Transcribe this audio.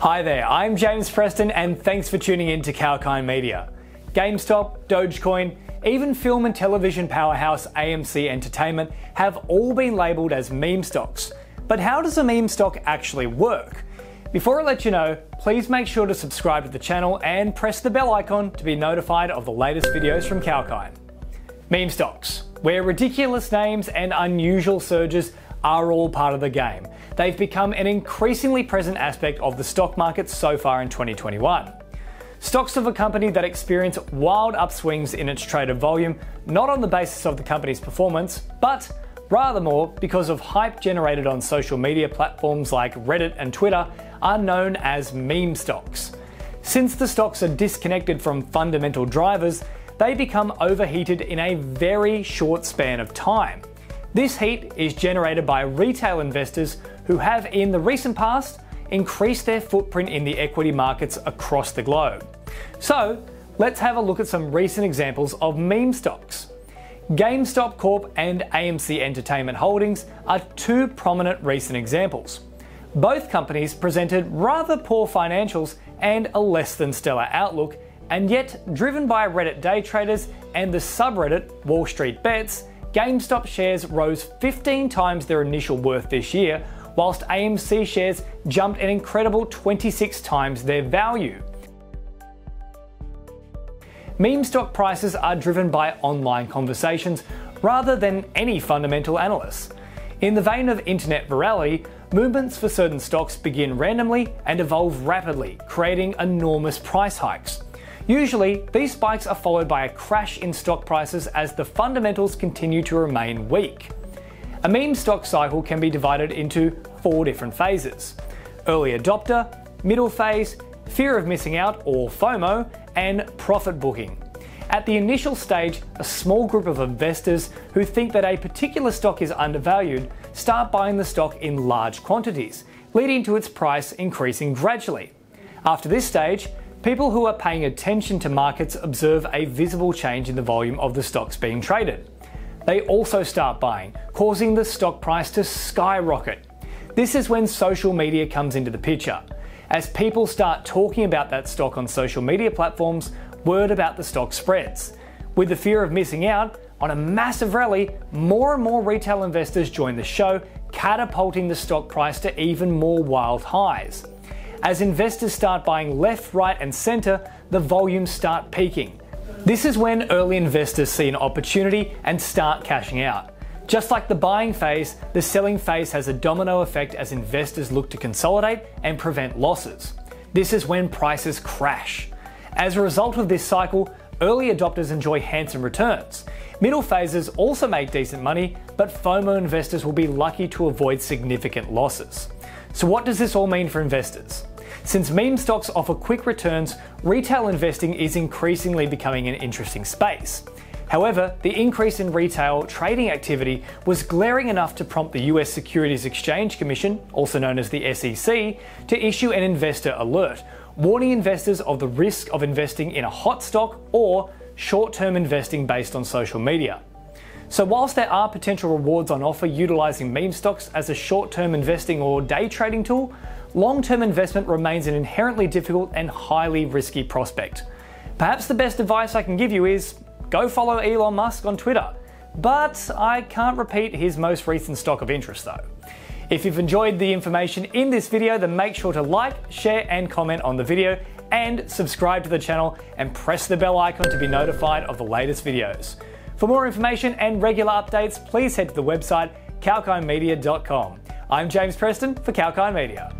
Hi there, I'm James Preston, and thanks for tuning in to Kalkine Media. GameStop, Dogecoin, even film and television powerhouse AMC Entertainment have all been labelled as meme stocks. But how does a meme stock actually work? Before I let you know, please make sure to subscribe to the channel and press the bell icon to be notified of the latest videos from Kalkine. Meme stocks, where ridiculous names and unusual surges are all part of the game. They've become an increasingly present aspect of the stock market so far in 2021. Stocks of a company that experience wild upswings in its traded volume, not on the basis of the company's performance, but rather more because of hype generated on social media platforms like Reddit and Twitter, are known as meme stocks. Since the stocks are disconnected from fundamental drivers, they become overheated in a very short span of time. This heat is generated by retail investors who have, in the recent past, increased their footprint in the equity markets across the globe. So, let's have a look at some recent examples of meme stocks. GameStop Corp and AMC Entertainment Holdings are two prominent recent examples. Both companies presented rather poor financials and a less than stellar outlook, and yet, driven by Reddit day traders and the subreddit Wall Street Bets, GameStop shares rose 15 times their initial worth this year, whilst AMC shares jumped an incredible 26 times their value. Meme stock prices are driven by online conversations rather than any fundamental analysts. In the vein of internet virality, movements for certain stocks begin randomly and evolve rapidly, creating enormous price hikes. Usually, these spikes are followed by a crash in stock prices as the fundamentals continue to remain weak. A meme stock cycle can be divided into four different phases early adopter, middle phase, fear of missing out or FOMO, and profit booking. At the initial stage, a small group of investors who think that a particular stock is undervalued start buying the stock in large quantities, leading to its price increasing gradually. After this stage, People who are paying attention to markets observe a visible change in the volume of the stocks being traded. They also start buying, causing the stock price to skyrocket. This is when social media comes into the picture. As people start talking about that stock on social media platforms, word about the stock spreads. With the fear of missing out on a massive rally, more and more retail investors join the show, catapulting the stock price to even more wild highs. As investors start buying left, right, and centre, the volumes start peaking. This is when early investors see an opportunity and start cashing out. Just like the buying phase, the selling phase has a domino effect as investors look to consolidate and prevent losses. This is when prices crash. As a result of this cycle, early adopters enjoy handsome returns. Middle phases also make decent money, but FOMO investors will be lucky to avoid significant losses. So, what does this all mean for investors? Since meme stocks offer quick returns, retail investing is increasingly becoming an interesting space. However, the increase in retail trading activity was glaring enough to prompt the US Securities Exchange Commission, also known as the SEC, to issue an investor alert, warning investors of the risk of investing in a hot stock or short term investing based on social media. So, whilst there are potential rewards on offer utilizing meme stocks as a short term investing or day trading tool, long term investment remains an inherently difficult and highly risky prospect. Perhaps the best advice I can give you is go follow Elon Musk on Twitter. But I can't repeat his most recent stock of interest though. If you've enjoyed the information in this video, then make sure to like, share, and comment on the video, and subscribe to the channel and press the bell icon to be notified of the latest videos. For more information and regular updates, please head to the website kalkinemedia.com. I'm James Preston for Kalkine Media.